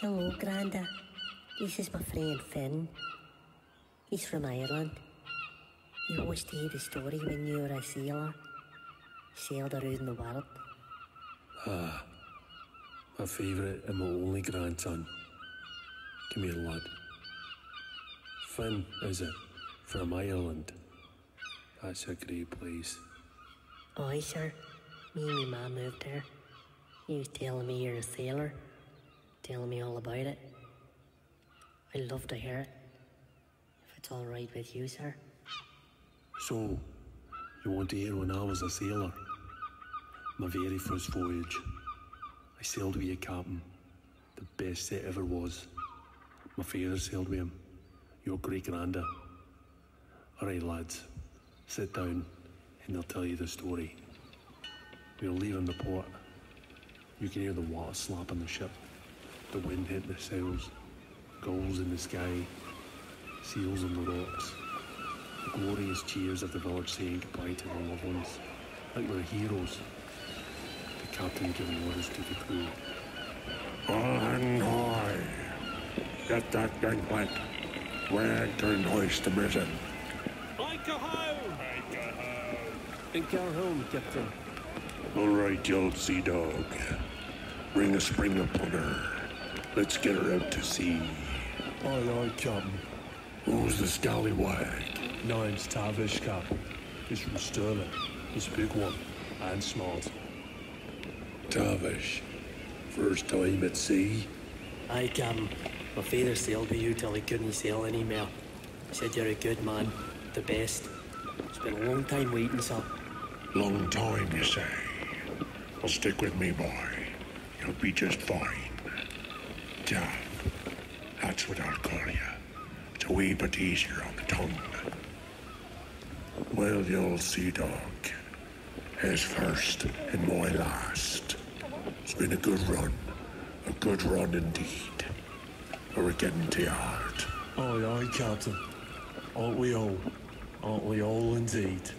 Hello, Granda. This is my friend Finn. He's from Ireland. He always told the story when you were a sailor. Sailed around the world. Ah, my favourite and my only grandson. Come here, lad. Finn, is it? From Ireland. That's a great place. Aye, sir. Me and my mum moved there. He was telling me you're a sailor, telling me all about it. I'd love to hear it. If it's all right with you, sir. So, you want to hear when I was a sailor? My very first voyage. I sailed with a captain. The best it ever was. My father sailed with him. Your great granda. Alright, lads. Sit down and they'll tell you the story. We were leaving the port. You can hear the water slapping the ship, the wind hit the sails, gulls in the sky, seals on the rocks, the glorious cheers of the village saying goodbye to their loved ones, like we're heroes. The captain giving orders to the crew. On high. Get that gangplank. Ragged and hoist to the mizzen. Ink our home, Captain. All right, you old sea dog. Bring a spring up on her. Let's get her out to sea. Aye, aye, Captain. Who's the scallywag? Name's Tavish, Captain. He's from Stirling. He's a big one and smart. Tavish. First time at sea? Aye, Captain. My father sailed with you till he couldn't sail anymore. He said you're a good man, the best. It's been a long time waiting, sir. Long time, you say? Well, stick with me, boy. You'll be just fine. That's what I'll call you. It's a wee bit easier on the tongue. Well, you old sea dog. His first and my last. It's been a good run. A good run indeed. But we're getting to heart. Aye, aye, Captain. Aren't we all? Aren't we all indeed?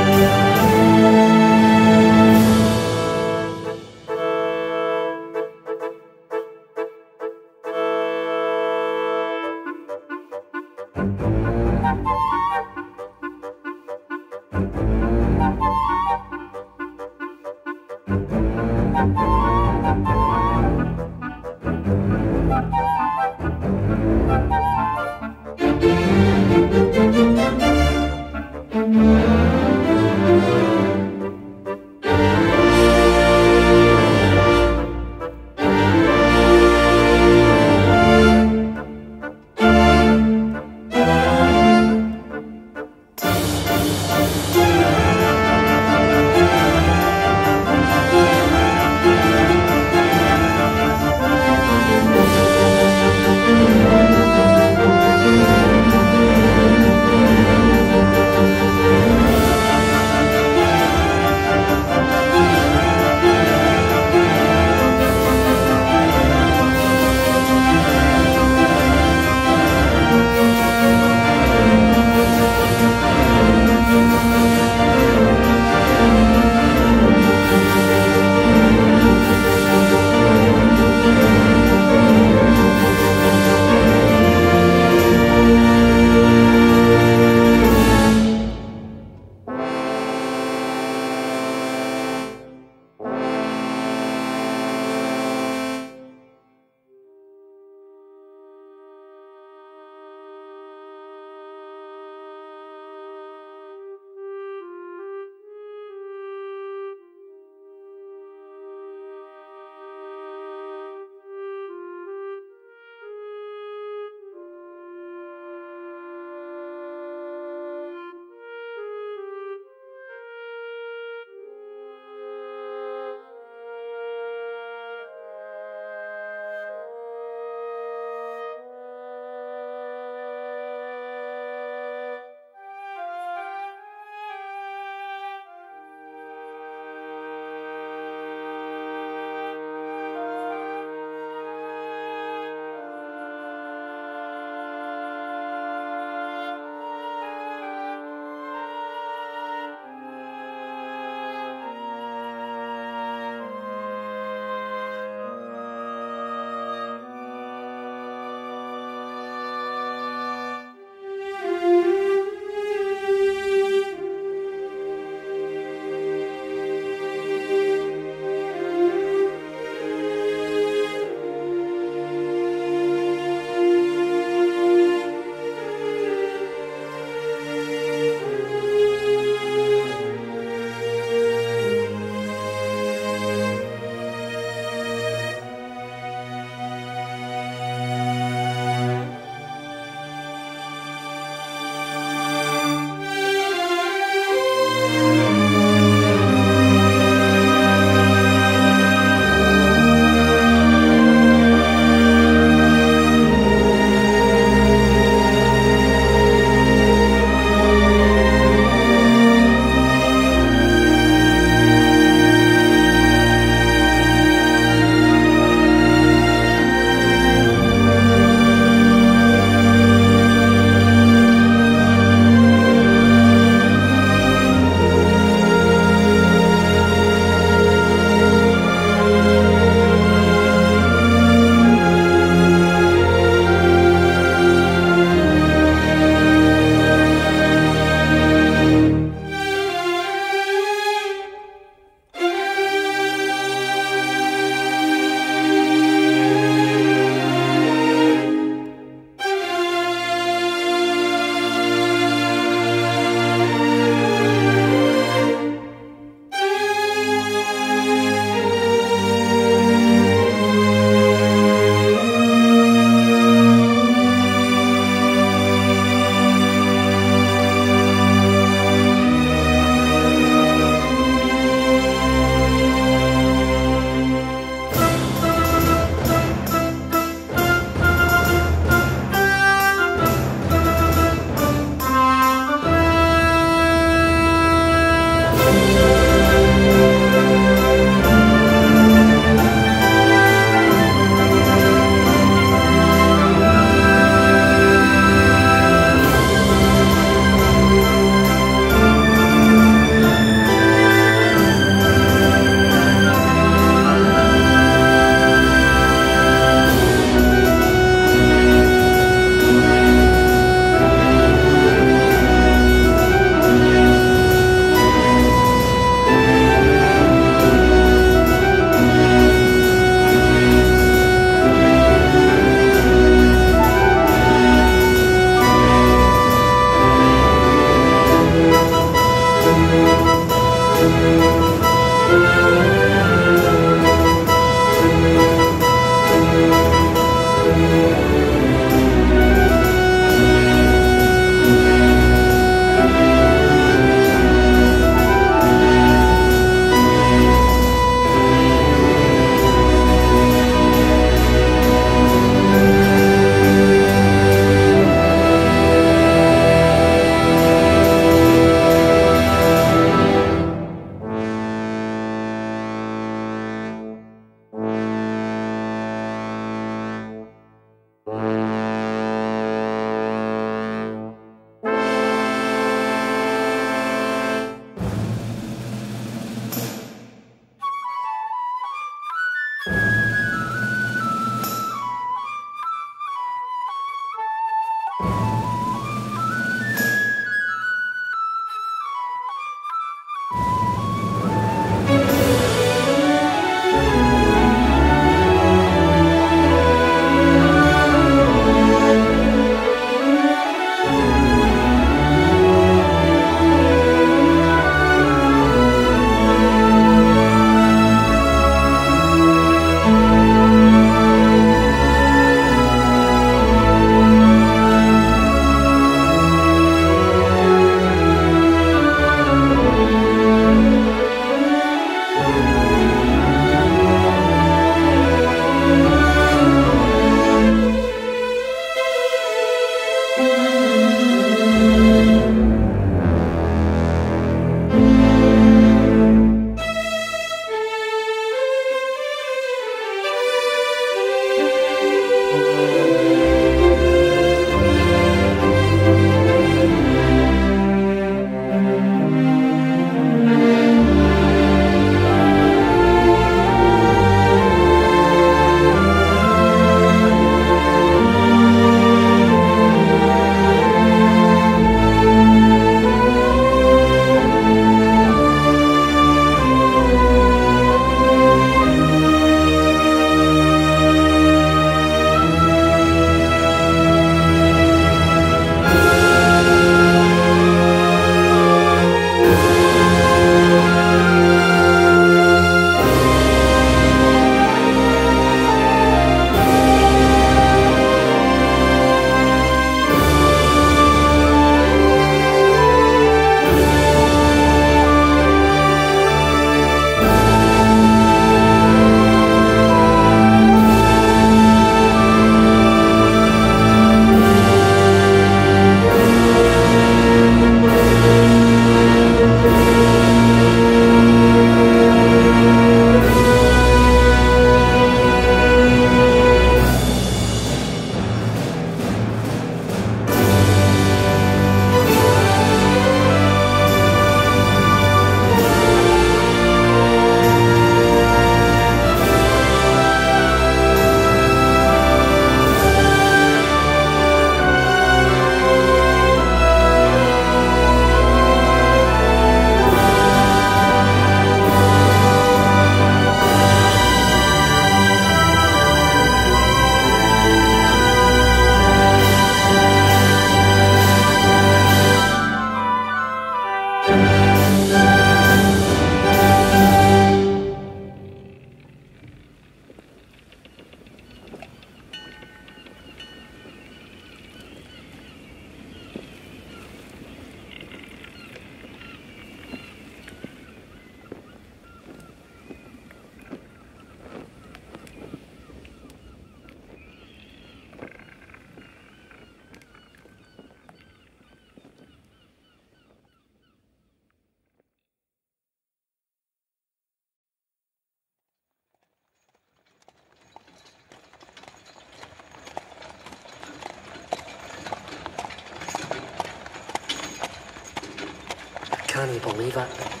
Can't you believe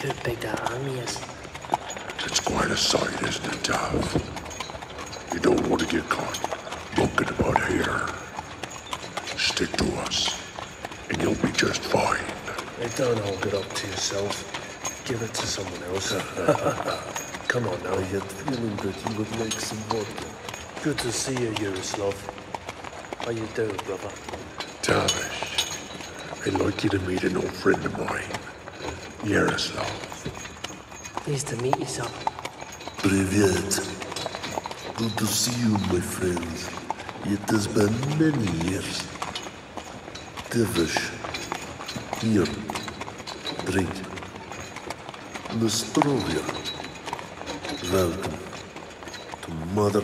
it? Look how big that army is. It's quite a sight, isn't it, Tav? You don't want to get caught bunking about here. Stick to us, and you'll be just fine. Hey, don't hold it up to yourself. Give it to someone else. Come on now. I had feeling that you would like some vodka. Good to see you, Yaroslav. How you doing, brother? Tavish, I'd like you to meet an old friend of mine, Yaroslav. Pleased to meet you, sir. Привет. Good to see you, my friends. It has been many years. Tavish, here, drink. Nostrovia. Welcome to Mother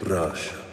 Russia.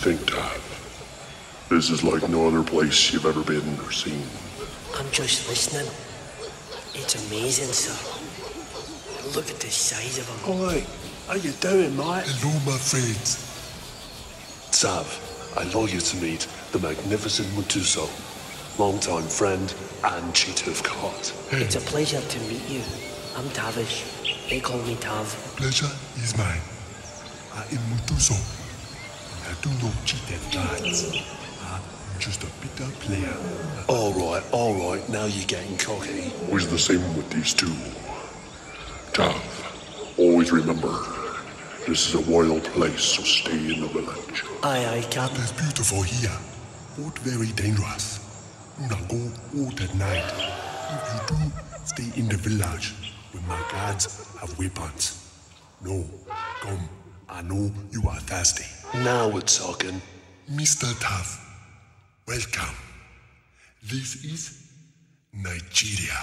Think, Tav? This is like no other place you've ever been or seen. I'm just listening. It's amazing, sir. Look at the size of them. Oi, how you doing, mate? Hello, my friends. Tav, I'd like you to meet the magnificent Mutuso, longtime friend and cheater of court. It's a pleasure to meet you. I'm Tavish. They call me Tav. Pleasure is mine. I am Mutuso. I do not cheat at cards. I'm just a bitter player. All right, all right, now you're getting cocky. Always the same with these two. Tav, always remember, this is a wild place, so stay in the village. Aye, aye, Captain. It's beautiful here, but very dangerous. Not go out at night. If you do, stay in the village where my guards have weapons. No, come. I know you are thirsty. Now we're talking. Mr. Tav, welcome. This is Nigeria.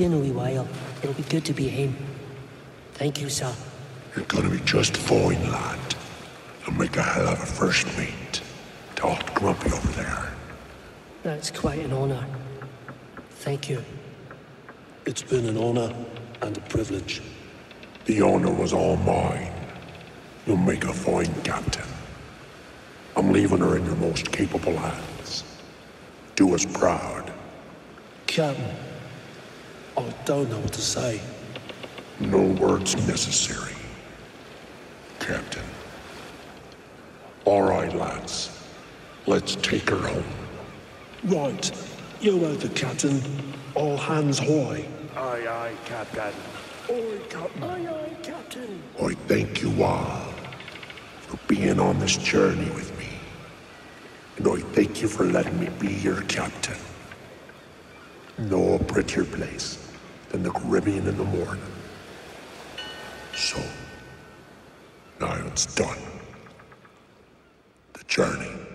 Been a wee while. It'll be good to be home. Thank you, sir. You're gonna be just fine, lad. You'll make a hell of a first mate. Talk grumpy over there. That's quite an honour. Thank you. It's been an honor and a privilege. The honor was all mine. You'll make a fine captain. I'm leaving her in your most capable hands. Do us proud. Captain, I don't know what to say. No words necessary. Captain. All right, lads. Let's take her home. Right, you heard the captain. All hands high. Aye, aye, Captain. Oi, Captain. Aye, aye, Captain. I thank you all for being on this journey with me. And I thank you for letting me be your captain. No prettier place than the Caribbean in the morning. So, now it's done. The journey